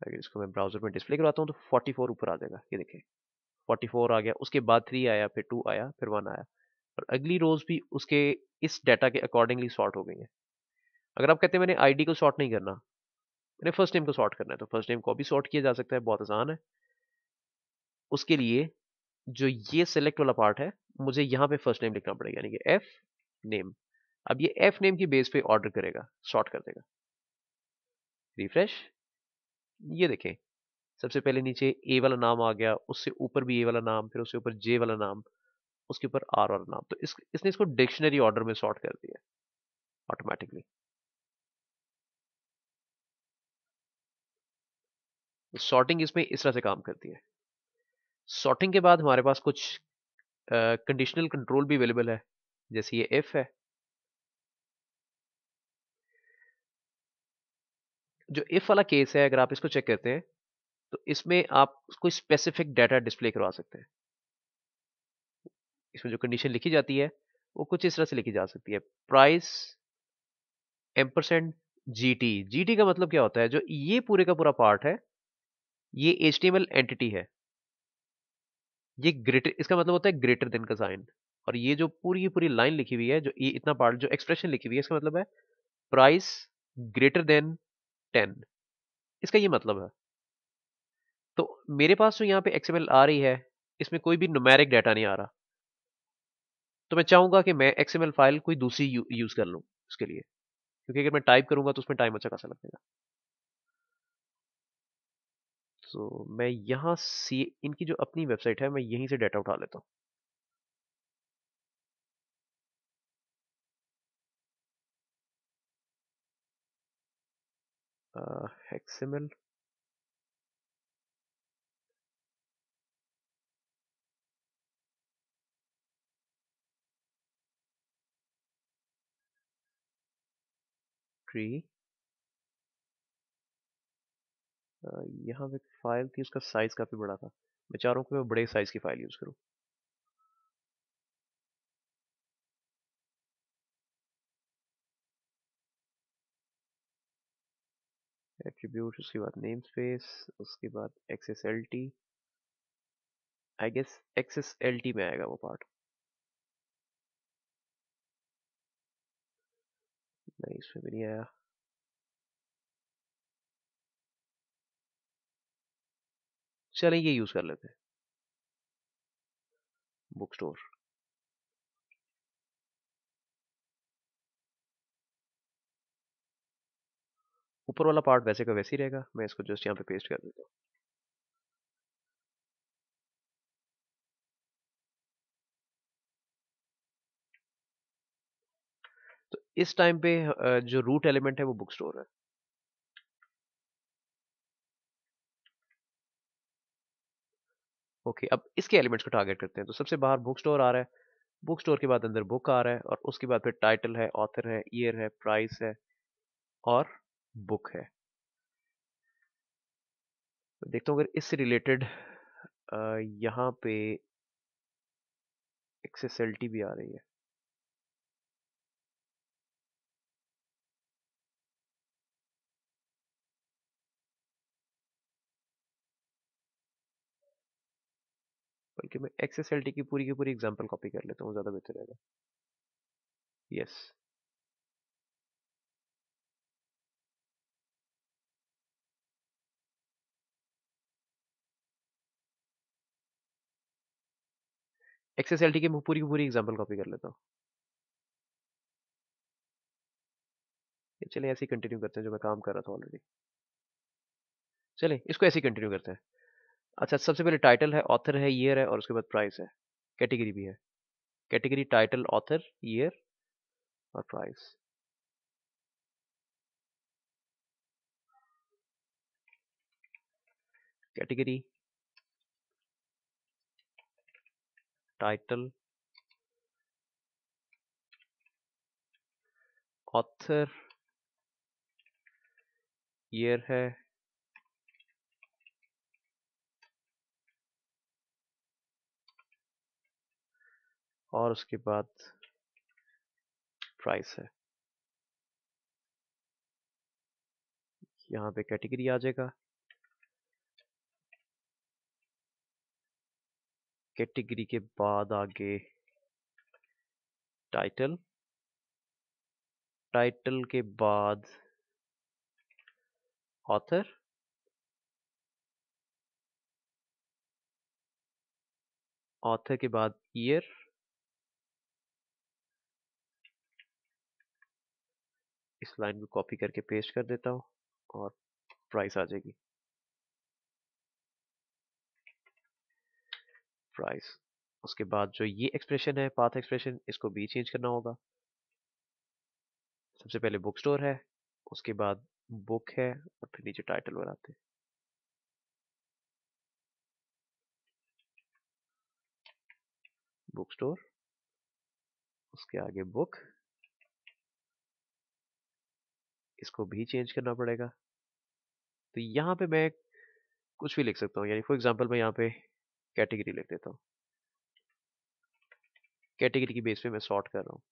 अगर इसको मैं ब्राउज़र में डिस्प्ले करवाता हूँ तो 44 ऊपर आ जाएगा, ये देखिए 44 आ गया, उसके बाद 3 आया, फिर 2 आया, फिर 1 आया। और अगली रोज भी उसके इस डाटा के अकॉर्डिंगली सॉर्ट हो गई है। अगर आप कहते हैं मैंने आईडी को सॉर्ट नहीं करना, मैंने फ़र्स्ट नेम को सॉर्ट करना है तो फ़र्स्ट नेम को भी सॉर्ट किया जा सकता है, बहुत आसान है। उसके लिए जो ये सिलेक्ट वाला पार्ट है मुझे यहाँ पे फ़र्स्ट नेम लिखना पड़ेगा यानी कि एफ़ नेम अब ये एफ़ नेम की बेस पे ऑर्डर करेगा सॉर्ट कर देगा. रिफ्रेश ये देखें सबसे पहले नीचे ए वाला नाम आ गया उससे ऊपर भी ए वाला नाम फिर उससे ऊपर जे वाला नाम उसके ऊपर आर वाला नाम. तो इस, इसने इसको डिक्शनरी ऑर्डर में सॉर्ट कर दिया ऑटोमेटिकली सॉर्टिंग इसमें इस तरह से काम करती है. सॉर्टिंग के बाद हमारे पास कुछ कंडीशनल uh, कंट्रोल भी अवेलेबल है जैसे ये इफ़ है। जो इफ़ वाला केस है अगर आप इसको चेक करते हैं तो इसमें आप कोई स्पेसिफिक डाटा डिस्प्ले करवा सकते हैं। इसमें जो कंडीशन लिखी जाती है वो कुछ इस तरह से लिखी जा सकती है। Price M percent G T G T का मतलब क्या होता है? जो ये पूरे का पूरा पार्ट है ये H T M L entity है। ये ग्रेटर इसका मतलब होता है ग्रेटर देन का साइन। और ये जो पूरी की पूरी लाइन लिखी हुई है जो ये इतना पार्ट जो एक्सप्रेशन लिखी हुई है इसका मतलब है प्राइस ग्रेटर देन टेन इसका ये मतलब है। तो मेरे पास जो यहाँ पे एक्सएमएल आ रही है इसमें कोई भी नुमेरिक डाटा नहीं आ रहा। तो मैं चाहूँगा कि मैं एक्सएमएल फ़ाइल कोई दूसरी यू, यूज़ कर लूँ उसके लिए। क्योंकि अगर मैं टाइप करूँगा तो उसमें टाइम अच्छा खासा लगेगा। तो मैं यहाँ से, इनकी जो अपनी वेबसाइट है, मैं यहीं से डाटा उठा लेता हूँ। एक्सएमएल ट्री यहाँ पे फ़ाइल थी, उसका साइज़ काफ़ी बड़ा था। मैं चाह रहा हूँ कि मैं बड़े साइज़ की फ़ाइल यूज़ करूँ। एट्रीब्यूट उसके बाद नेम स्पेस उसके बाद XS L T I guess XS L T में आएगा वो पार्ट नहीं, इसमें भी नहीं आया। चलें ये यूज़ कर लेते हैं। बुक स्टोर ऊपर वाला पार्ट वैसे का वैसे ही रहेगा, मैं इसको जस्ट यहाँ पे पेस्ट कर देता हूँ। तो इस टाइम पे जो रूट एलिमेंट है वो बुक स्टोर है। ओके, अब इसके एलिमेंट्स को टारगेट करते हैं। तो सबसे बाहर बुक स्टोर आ रहा है। बुक स्टोर के बाद अंदर बुक आ रहा है और उसके बाद फिर टाइटल है, ऑथर है, ईयर है, प्राइस है और बुक है। तो देखता हूँ अगर इससे रिलेटेड यहाँ पे एक्सेसल्टी भी आ रही है। बल्कि मैं एक्सेसलिटी की पूरी की पूरी एग्ज़ाम्पल कॉपी कर लेता हूँ, ज़्यादा बेहतर रहेगा। यस एक्सेसलिटी की मैं पूरी की पूरी एग्ज़ाम्पल कॉपी कर लेता हूँ। चलिए ऐसे ही कंटिन्यू करते हैं जो मैं काम कर रहा था ऑलरेडी चलिए इसको ऐसे ही कंटिन्यू करते हैं। अच्छा सबसे पहले टाइटल है ऑथर है ईयर है और उसके बाद प्राइस है। कैटेगरी भी है। कैटेगरी टाइटल ऑथर ईयर और price category title author year है. और उसके बाद प्राइस है। यहाँ पे कैटेगरी आ जाएगा। कैटेगरी के बाद आगे टाइटल टाइटल के बाद ऑथर ऑथर के बाद ईयर लाइन को कॉपी करके पेस्ट कर देता हूँ और प्राइस आ जाएगी। प्राइस उसके बाद जो ये एक्सप्रेशन है पाथ एक्सप्रेशन इसको भी चेंज करना होगा। सबसे पहले बुक स्टोर है, उसके बाद बुक है और फिर नीचे टाइटल बनाते हैं। बुक स्टोर उसके आगे बुक इसको भी चेंज करना पड़ेगा। तो यहाँ पे मैं कुछ भी लिख सकता हूँ, यानी फॉर एग्जांपल मैं यहाँ पे कैटेगरी लिख देता हूँ। कैटेगरी की बेस पे मैं सॉर्ट कर रहा हूँ।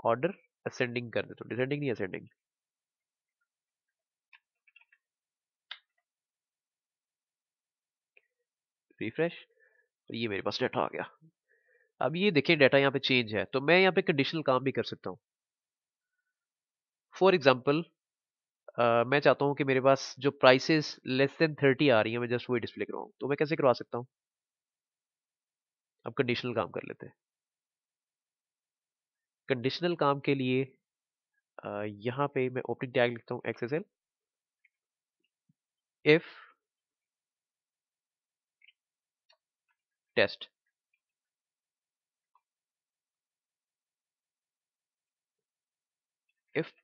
ऑर्डर असेंडिंग कर देता हूँ, डिसेंडिंग नहीं असेंडिंग। रिफ्रेश ये मेरे पास डाटा आ गया। अब ये देखें, डाटा यहाँ पे चेंज है तो मैं यहाँ पे कंडीशनल काम भी कर सकता हूँ। फॉर एग्ज़ाम्पल मैं चाहता हूँ कि मेरे पास जो प्राइसेस लेस देन थर्टी आ रही है, मैं जस्ट वही डिस्प्ले करवाऊँ तो मैं कैसे करवा सकता हूँ? अब कंडीशनल काम कर लेते हैं। कंडीशनल काम के लिए यहाँ पे मैं ओपनिंग टैग लिखता हूँ XSL if test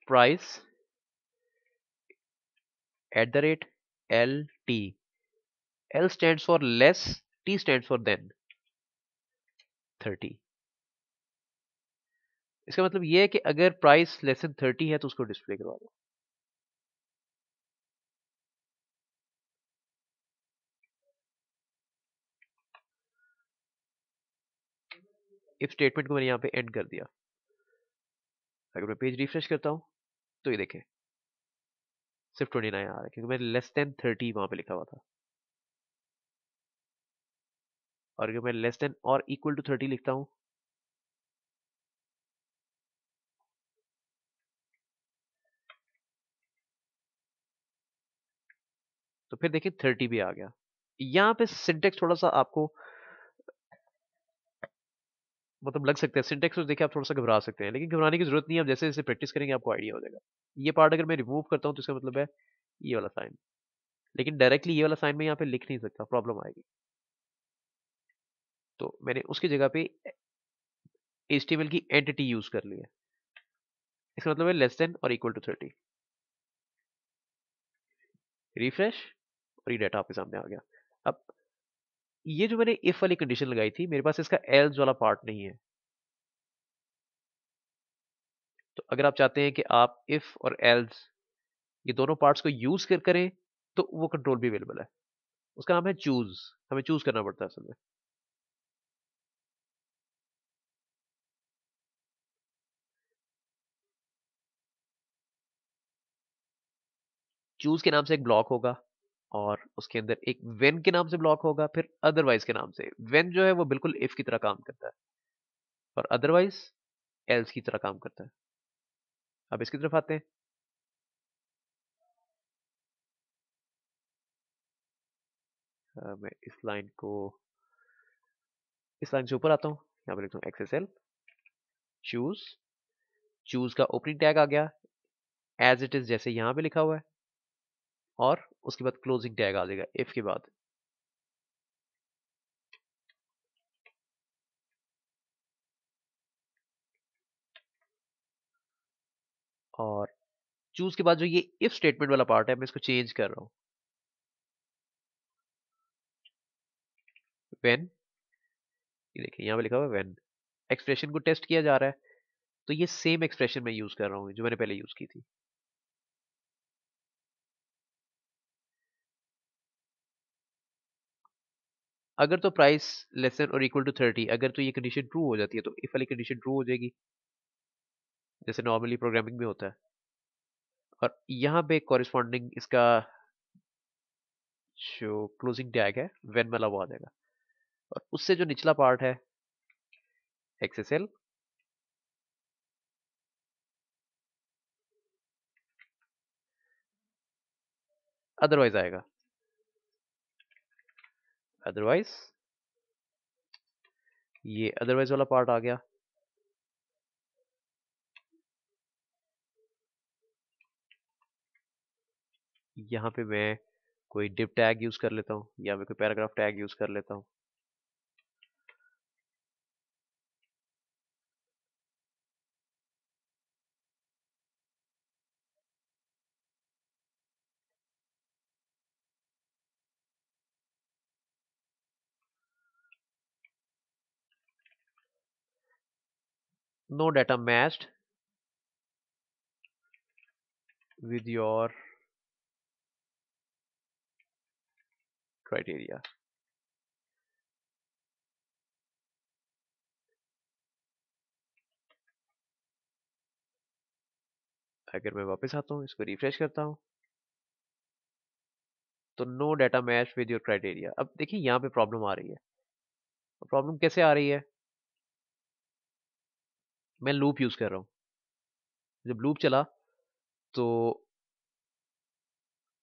price at the rate LT L stands for less, T stands for then 30 इसका मतलब ये है कि अगर प्राइस लेस देन 30 है तो उसको डिस्प्ले करवा दो। इफ़ स्टेटमेंट को मैंने यहाँ पे एंड कर दिया। अगर मैं पेज रिफ्रेश करता हूँ। तो ये देखें। सिर्फ़ ट्वेंटी नाइन आ रहा है, क्योंकि मैंने लेस देन थर्टी वहाँ पे लिखा हुआ था। और अगर मैं लेस देन और इक्वल टू थर्टी लिखता हूँ? तो फिर देखिए थर्टी भी आ गया। यहाँ पे सिंटेक्स थोड़ा सा आपको मतलब लग सकता है। सिंटेक्स तो देखिए आप थोड़ा सा घबरा सकते हैं, लेकिन घबराने की ज़रूरत नहीं है। आप जैसे जैसे प्रैक्टिस करेंगे, आपको आइडिया हो जाएगा। ये पार्ट अगर मैं रिमूव करता हूँ तो इसका मतलब है ये वाला साइन लेकिन डायरेक्टली ये वाला साइन में यहाँ पे लिख नहीं सकता प्रॉब्लम आएगी। तो मैंने उसकी जगह पे एच की एंटिटी यूज़ कर ली है। इसका मतलब है लेस देन और इक्वल टू थर्टी रिफ्रेश और ये डाटा आपके सामने आ गया। अब ये जो मैंने इफ़ वाली कंडीशन लगाई थी, मेरे पास इसका एल्स वाला पार्ट नहीं है। तो अगर आप चाहते हैं कि आप इफ़ और एल्स ये दोनों पार्ट्स को यूज़ कर, करें तो वो कंट्रोल भी अवेलेबल है। उसका नाम है चूज़ हमें चूज़ करना पड़ता है असल में। चूज़ के नाम से एक ब्लॉक होगा। और उसके अंदर एक वेन के नाम से ब्लॉक होगा, फिर अदरवाइज़ के नाम से। वेन जो है वो बिल्कुल इफ़ की तरह काम करता है। और अदरवाइज़ एल्स की तरह काम करता है। अब इसकी तरफ़ आते हैं। मैं इस लाइन को, इस लाइन से ऊपर आता हूँ। यहाँ पर लिखता हूँ एक्सएसएल चूज़ चूज़ का ओपनिंग टैग आ गया। एज इट इज़ जैसे यहाँ पे लिखा हुआ है। और उसके बाद क्लोजिंग टैग आ जाएगा इफ़ के बाद। और चूज़ के बाद जो ये इफ़ स्टेटमेंट वाला पार्ट है, मैं इसको चेंज कर रहा हूँ। वेन ये देखिए, यहाँ पे लिखा हुआ वेन एक्सप्रेशन को टेस्ट किया जा रहा है। तो ये सेम एक्सप्रेशन मैं यूज़ कर रहा हूँ, जो मैंने पहले यूज़ की थी। अगर तो प्राइस लेस देन और इक्वल टू थर्टी अगर तो ये कंडीशन ट्रू हो जाती है तो इफ़ वाली कंडीशन ट्रू हो जाएगी। जैसे नॉर्मली प्रोग्रामिंग में होता है। और यहाँ पे कॉरिस्पॉन्डिंग इसका जो क्लोजिंग टैग है वेन वाला वो आ जाएगा। और उससे जो निचला पार्ट है एक्सएसएल अदरवाइज़ आएगा। अदरवाइज़ ये अदरवाइज़ वाला पार्ट आ गया। यहाँ पे मैं कोई डिप टैग यूज़ कर लेता हूँ या मैं कोई पैराग्राफ टैग यूज़ कर लेता हूँ। No data matched with your criteria. अगर मैं वापस आता हूँ, इसको रिफ्रेश करता हूँ। तो no data match with your criteria अब देखिए, यहाँ पे प्रॉब्लम आ रही है। प्रॉब्लम कैसे आ रही है? मैं लूप यूज़ कर रहा हूँ। जब लूप चला तो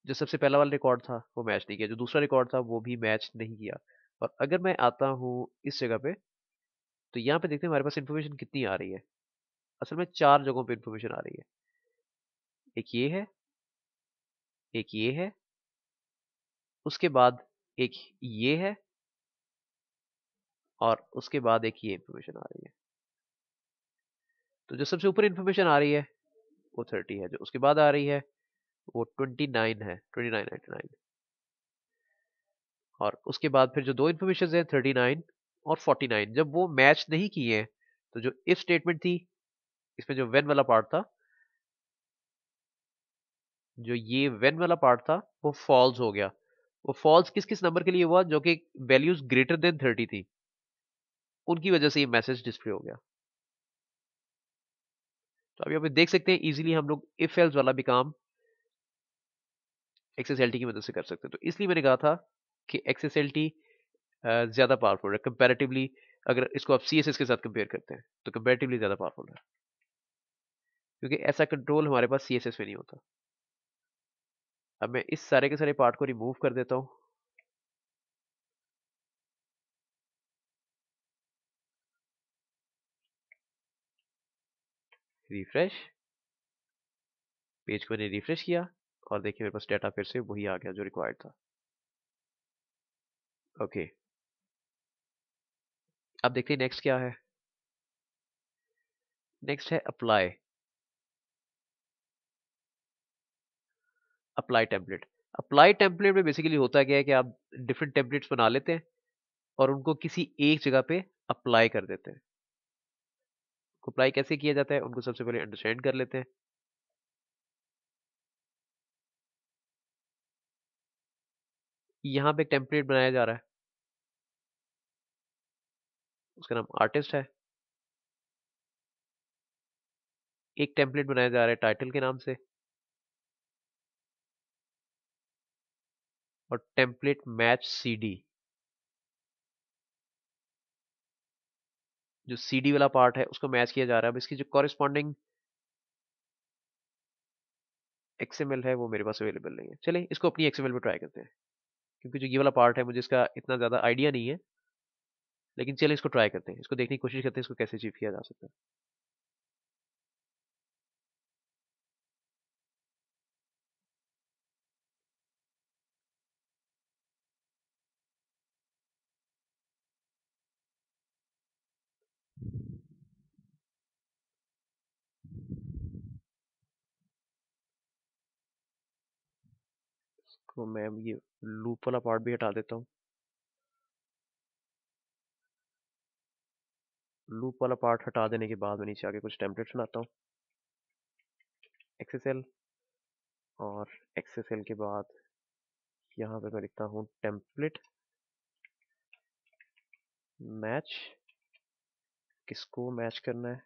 जो सबसे पहला वाला रिकॉर्ड था, वो मैच नहीं किया। जो दूसरा रिकॉर्ड था, वो भी मैच नहीं किया। और अगर मैं आता हूँ इस जगह पे तो यहाँ पे देखते हैं हमारे पास इन्फॉर्मेशन कितनी आ रही है। असल में चार जगहों पे इन्फॉर्मेशन आ रही है। एक ये है, एक ये है, उसके बाद एक ये है, और उसके बाद एक ये इन्फॉर्मेशन आ रही है। तो जो सबसे ऊपर इन्फॉर्मेशन आ रही है, वो थर्टी है, जो उसके बाद आ रही है, वो ट्वेंटी नाइन है ट्वेंटी नाइन नाइनटी नाइन और उसके बाद फिर जो दो इन्फॉर्मेशन है थर्टी नाइन और फोर्टी नाइन जब वो मैच नहीं किए हैं तो जो इफ़ स्टेटमेंट थी, इसमें जो वेन वाला पार्ट था, जो ये वेन वाला पार्ट था, वो फॉल्स हो गया। वो फॉल्स किस किस नंबर के लिए हुआ, जो कि वैल्यूज़ ग्रेटर देन थर्टी थी, उनकी वजह से ये मैसेज डिस्प्ले हो गया। तो अभी आप देख सकते हैं इजीली हम लोग इफ़ एल्स वाला भी काम एक्सेसएलटी की मदद से कर सकते हैं। तो इसलिए मैंने कहा था कि एक्सेसएलटी ज़्यादा पावरफुल है। कंपेरेटिवली अगर इसको आप सीएसएस के साथ कंपेयर करते हैं तो कंपेरेटिवली ज़्यादा पावरफुल है। क्योंकि ऐसा कंट्रोल हमारे पास सीएसएस में नहीं होता। अब मैं इस सारे के सारे पार्ट को रिमूव कर देता हूँ। रिफ्रेश पेज को मैंने रिफ्रेश किया और देखिए मेरे पास डाटा फिर से वही आ गया जो रिक्वायर्ड था। ओके अब देखते हैं नेक्स्ट क्या है। नेक्स्ट है apply apply template apply template में बेसिकली होता क्या है कि आप डिफरेंट टेम्पलेट्स बना लेते हैं और उनको किसी एक जगह पे अप्लाई कर देते हैं। अप्लाई कैसे किया जाता है, उनको सबसे पहले अंडरस्टैंड कर लेते हैं। यहाँ पे एक टेम्पलेट बनाया जा रहा है। उसका नाम आर्टिस्ट है। एक टेम्पलेट बनाया जा रहा है टाइटल के नाम से। और टेम्पलेट मैच सीडी जो सीडी वाला पार्ट है, उसको मैच किया जा रहा है। अब इसकी जो कॉरेस्पॉन्डिंग एक्सएमएल है, वो मेरे पास अवेलेबल नहीं है। चलिए, इसको अपनी एक्सएमएल में ट्राई करते हैं। क्योंकि जो ये वाला पार्ट है, मुझे इसका इतना ज़्यादा आइडिया नहीं है। लेकिन चलिए, इसको ट्राई करते हैं। इसको देखने की कोशिश करते हैं, इसको कैसे अचीव किया जा सकता है। इसको मैं ये लूप वाला पार्ट भी हटा देता हूँ। लूप वाला पार्ट हटा देने के बाद मैं नीचे आके कुछ टेम्पलेट्स बनाता हूँ। एक्सेसएल और एक्सेसएल के बाद यहाँ पे मैं लिखता हूँ टेम्पलेट मैच किसको मैच करना है?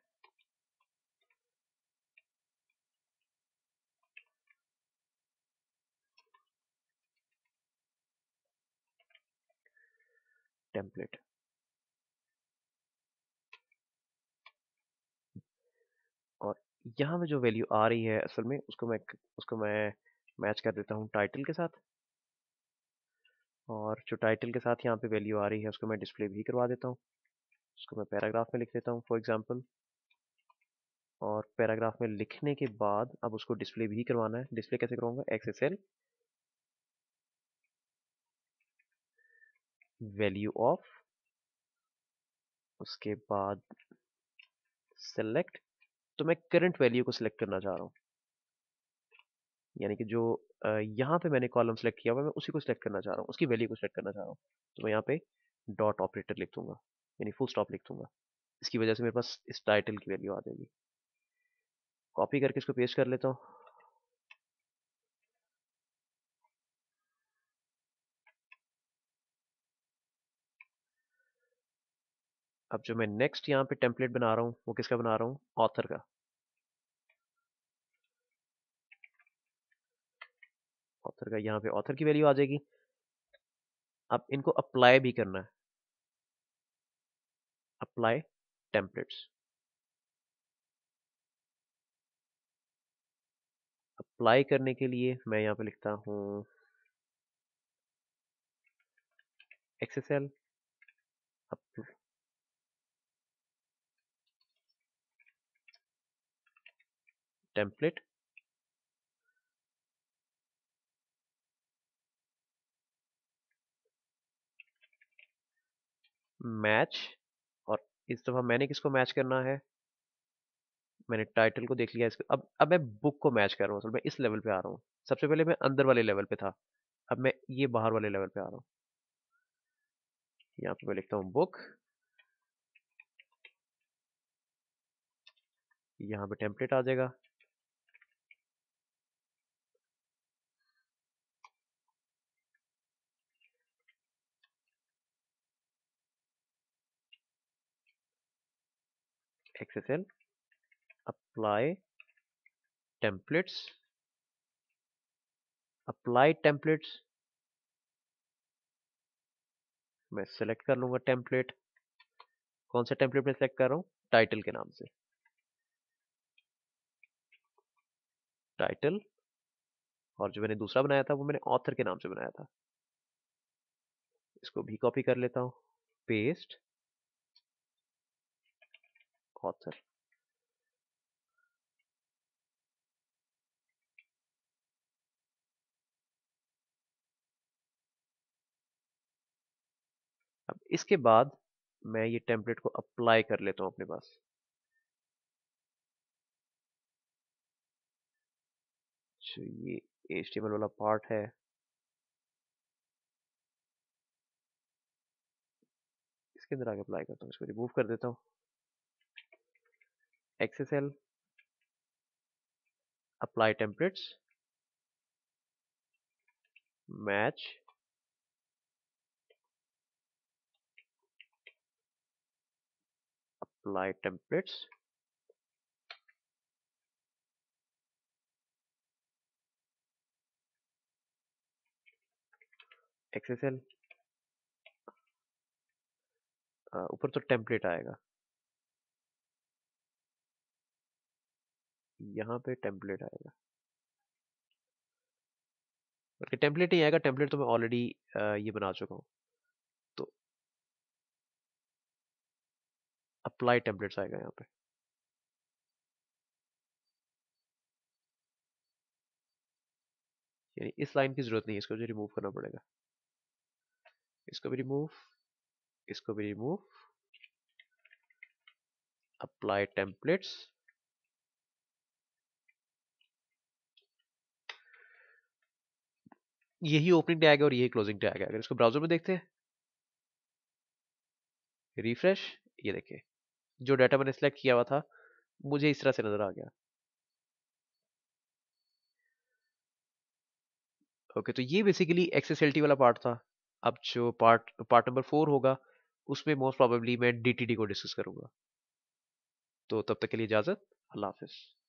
टेम्पलेट और यहाँ पे जो वैल्यू आ रही है असल में, उसको मैं उसको मैं मैच कर देता हूँ टाइटल के साथ। और जो टाइटल के साथ यहाँ पे वैल्यू आ रही है, उसको मैं डिस्प्ले भी करवा देता हूँ। उसको मैं पैराग्राफ में लिख देता हूँ फॉर एग्जांपल और पैराग्राफ में लिखने के बाद अब उसको डिस्प्ले भी करवाना है। डिस्प्ले कैसे करूँगा एक्सएसएल वैल्यू ऑफ़ उसके बाद सेलेक्ट तो मैं करंट वैल्यू को सिलेक्ट करना चाह रहा हूँ। यानी कि जो यहाँ पे मैंने कॉलम सेलेक्ट किया हुआ मैं उसी को सिलेक्ट करना चाह रहा हूँ, उसकी वैल्यू को सिलेक्ट करना चाह रहा हूँ। तो मैं यहाँ पे डॉट ऑपरेटर लिख दूँगा, यानी फुल स्टॉप लिख दूँगा। इसकी वजह से मेरे पास इस टाइटल की वैल्यू आ जाएगी। कॉपी करके इसको पेस्ट कर लेता हूँ। अब जो मैं नेक्स्ट यहाँ पे टेम्पलेट बना रहा हूँ, वो किसका बना रहा हूँ? ऑथर का। ऑथर का, यहाँ पे ऑथर की वैल्यू आ जाएगी। अब इनको अप्लाई भी करना है। अप्लाई टेम्पलेट्स अप्लाई करने के लिए मैं यहाँ पे लिखता हूँ एक्सेसएल टेम्पलेट मैच और इस दफ़ा मैंने किसको मैच करना है? मैंने टाइटल को देख लिया इसको। अब अब मैं बुक को मैच कर रहा हूँ मैं इस लेवल पे आ रहा हूँ। सबसे पहले मैं अंदर वाले लेवल पे था। अब मैं ये बाहर वाले लेवल पे आ रहा हूँ। यहाँ पे मैं लिखता हूँ बुक यहाँ पे टेम्पलेट आ जाएगा। XSL apply templates apply templates मैं सेलेक्ट कर लूँगा टेम्पलेट कौन सा टेम्पलेट में सेलेक्ट कर रहा हूँ? टाइटल के नाम से। टाइटल और जो मैंने दूसरा बनाया था वो मैंने ऑथर के नाम से बनाया था। इसको भी कॉपी कर लेता हूँ। पेस्ट ऑथर अब इसके बाद मैं ये टेम्पलेट को अप्लाई कर लेता हूँ अपने पास। अच्छा ये एच वाला पार्ट है। इसके अंदर आगे अप्लाई करता हूँ, इसको रिमूव कर देता हूँ। XSL apply templates match apply templates XSL ऊपर तो टेम्पलेट आएगा। यहाँ पे टेम्पलेट आएगा। बल्कि टेम्पलेट ही आएगा टेम्पलेट तो मैं ऑलरेडी ये बना चुका हूँ। तो अप्लाई टेम्पलेट्स आएगा यहाँ पे। यानी इस लाइन की ज़रूरत नहीं है, इसको मुझे रिमूव करना पड़ेगा। इसको भी रिमूव इसको भी रिमूव अप्लाई टेम्पलेट्स यही ओपनिंग टैग है और यही क्लोजिंग टैग है। अगर इसको ब्राउज़र में देखते हैं। रिफ्रेश ये देखिए। जो डाटा मैंने सिलेक्ट किया हुआ था, मुझे इस तरह से नज़र आ गया। ओके तो ये बेसिकली एक्सेसिलिटी वाला पार्ट था। अब जो पार्ट पार्ट नंबर फोर होगा, उसमें मोस्ट प्रॉबेबली मैं डीटीडी को डिस्कस करूँगा। तो तब तक के लिए इजाज़त। अल्लाह हाफिज़।